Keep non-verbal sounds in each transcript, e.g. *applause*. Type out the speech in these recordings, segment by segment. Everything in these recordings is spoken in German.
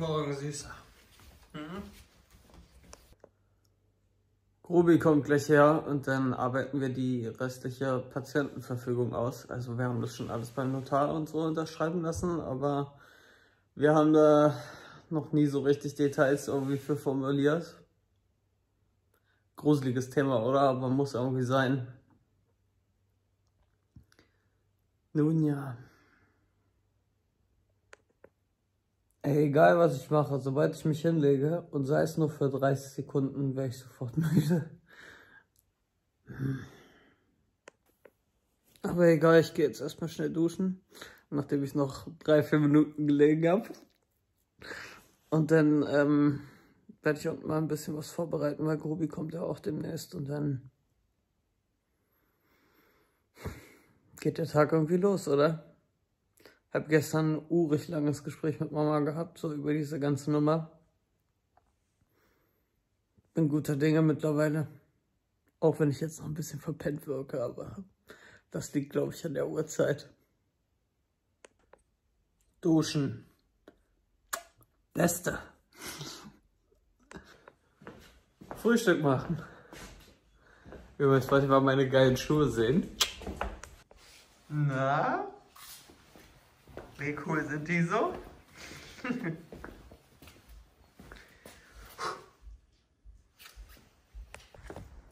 Morgen, Süßer. Mhm. Ruby kommt gleich her und dann arbeiten wir die restliche Patientenverfügung aus. Also wir haben das schon alles beim Notar und so unterschreiben lassen, aber wir haben da noch nie so richtig Details irgendwie für formuliert. Gruseliges Thema, oder? Aber muss irgendwie sein. Nun ja. Ey, egal was ich mache, sobald ich mich hinlege und sei es nur für 30 Sekunden, wäre ich sofort *laughs* müde. Aber egal, ich gehe jetzt erstmal schnell duschen, nachdem ich noch drei, vier Minuten gelegen habe. Und dann ähm, werde ich unten mal ein bisschen was vorbereiten, weil Grobi kommt ja auch demnächst und dann geht der Tag irgendwie los, oder? Hab gestern ein urig langes Gespräch mit Mama gehabt, so über diese ganze Nummer. Bin guter Dinge mittlerweile. Auch wenn ich jetzt noch ein bisschen verpennt wirke, aber das liegt, glaube ich, an der Uhrzeit. Duschen. Beste. Frühstück machen. Übrigens wollte ich mal meine geilen Schuhe sehen. Na? Wie cool sind die so?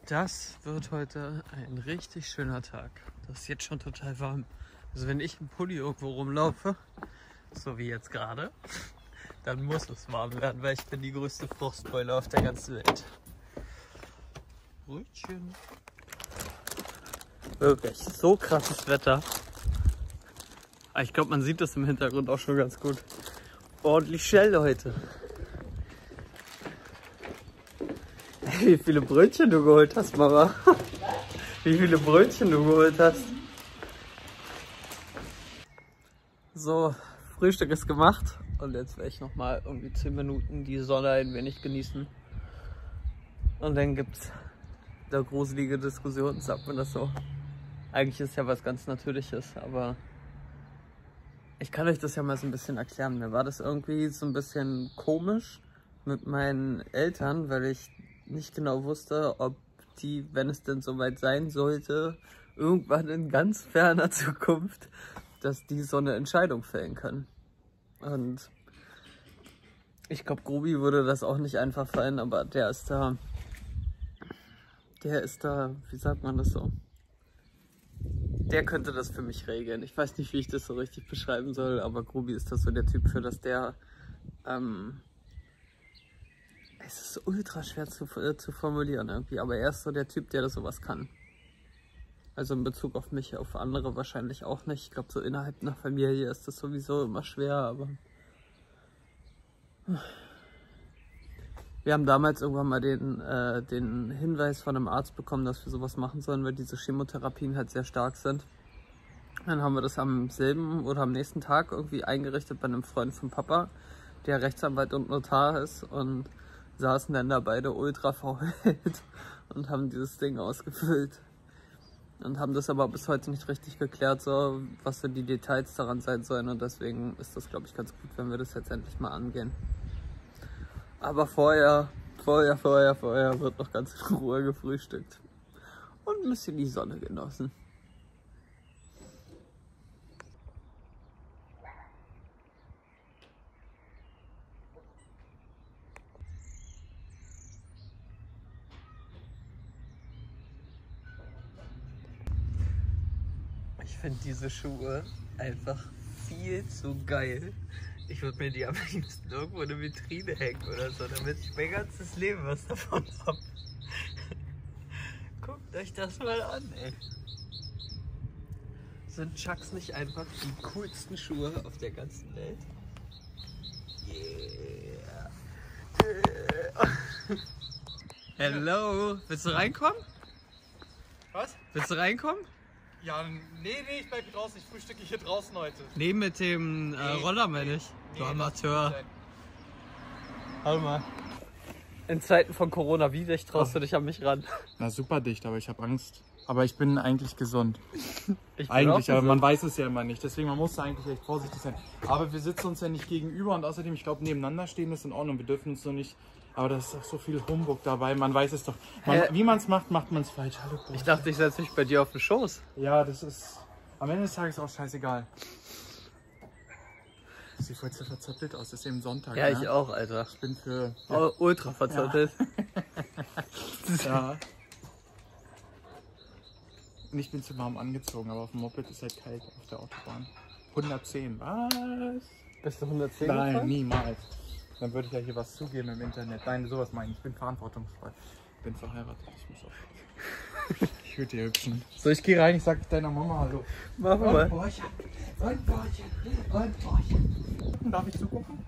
Das wird heute ein richtig schöner Tag. Das ist jetzt schon total warm. Also wenn ich im Pulli irgendwo rumlaufe, so wie jetzt gerade, dann muss es warm werden, weil ich bin die größte Frostbeule auf der ganzen Welt. Brötchen. Wirklich, so krasses Wetter. Ah, ich glaube, man sieht das im Hintergrund auch schon ganz gut. Ordentlich Shell heute. *laughs* Wie viele Brötchen du geholt hast, Mama. *laughs* Wie viele Brötchen du geholt hast. So, Frühstück ist gemacht. Und jetzt werde ich nochmal irgendwie 10 Minuten die Sonne ein wenig genießen. Und dann gibt es da gruselige Diskussionen, sagt man das so. Eigentlich ist ja was ganz Natürliches, aber ich kann euch das ja mal so ein bisschen erklären. Mir war das irgendwie so ein bisschen komisch mit meinen Eltern, weil ich nicht genau wusste, ob die, wenn es denn soweit sein sollte, irgendwann in ganz ferner *laughs* Zukunft, dass die so eine Entscheidung fällen können. Und ich glaube, Grubi würde das auch nicht einfach fallen, aber der ist da, der ist da, wie sagt man das so? Der könnte das für mich regeln. Ich weiß nicht, wie ich das so richtig beschreiben soll, aber Grubi ist das so der Typ für, dass der. Ähm, es ist ultra schwer zu, äh, zu formulieren irgendwie, aber er ist so der Typ, der das sowas kann. Also in Bezug auf mich, auf andere wahrscheinlich auch nicht. Ich glaube, so innerhalb einer Familie ist das sowieso immer schwer, aber. Wir haben damals irgendwann mal den, äh, den Hinweis von einem Arzt bekommen, dass wir sowas machen sollen, weil diese Chemotherapien halt sehr stark sind. Dann haben wir das am selben oder am nächsten Tag irgendwie eingerichtet bei einem Freund von Papa, der Rechtsanwalt und Notar ist und saßen dann da beide ultra verheult *laughs* und haben dieses Ding ausgefüllt. Und haben das aber bis heute nicht richtig geklärt, so was so die Details daran sein sollen. Und deswegen ist das, glaube ich, ganz gut, wenn wir das jetzt endlich mal angehen. Aber vorher, vorher, vorher, vorher wird noch ganz in Ruhe gefrühstückt. Und ein bisschen die Sonne genossen. Ich finde diese Schuhe einfach viel zu geil. Ich würde mir die am liebsten irgendwo in eine Vitrine hängen oder so, damit ich mein ganzes Leben was davon habe. Guckt euch das mal an, ey. Sind Chucks nicht einfach die coolsten Schuhe auf der ganzen Welt? Yeah. *laughs* Hello, willst du reinkommen? Was? Willst du reinkommen? Ja, nee, nee, ich bleib draußen. Ich frühstücke hier draußen heute. Nee, mit dem äh, Roller meine ich. Du Amateur. Hallo mal. In Zeiten von Corona, wie dicht traust du dich an mich ran? Na, super dicht, aber ich habe Angst. Aber ich bin eigentlich gesund. Ich bin Eigentlich, aber man weiß es ja immer nicht. Deswegen, man muss eigentlich echt vorsichtig sein. Aber wir sitzen uns ja nicht gegenüber und außerdem, ich glaube, nebeneinander stehen ist in Ordnung. Wir dürfen uns so nicht. Aber da ist doch so viel Humbug dabei. Man weiß es doch. Man, wie man es macht, macht man es falsch. Hallo. Ich dachte, ich setze mich bei dir auf den Schoß. Ja, das ist am Ende des Tages auch scheißegal. Sieht voll zu verzottelt aus. Das ist eben Sonntag. Ja, ne? ich auch, Alter. Ich bin für. Oh, ultra verzottelt. *laughs* Ja. Und ich bin zu warm angezogen, aber auf dem Moped ist halt kalt auf der Autobahn. 110, was? Bist du 110 Nein, gefahren? niemals. Dann würde ich ja hier was zugeben im Internet. Nein, sowas meine ich. Ich bin verantwortungsvoll. Ich bin verheiratet. Ich muss auch. *laughs* Ich würde dir hübschen. So, ich gehe rein, ich sag deiner Mama Hallo. Mach mal. Borchen. Und Borchen. Und Borchen. Darf ich zugucken?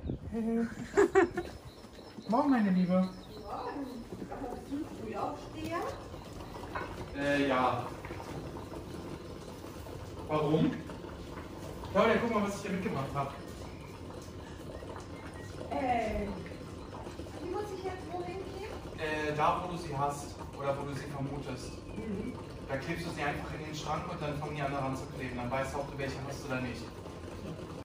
Morgen, meine Liebe. Äh, ja. Warum? Claudia, guck mal, was ich hier mitgemacht habe. Äh, wie muss ich jetzt wohin gehen? Äh, da, wo du sie hast oder wo du sie vermutest. Da klebst du sie einfach in den Schrank und dann fangen die an daran zu kleben. Dann weißt du, ob du welche hast oder nicht.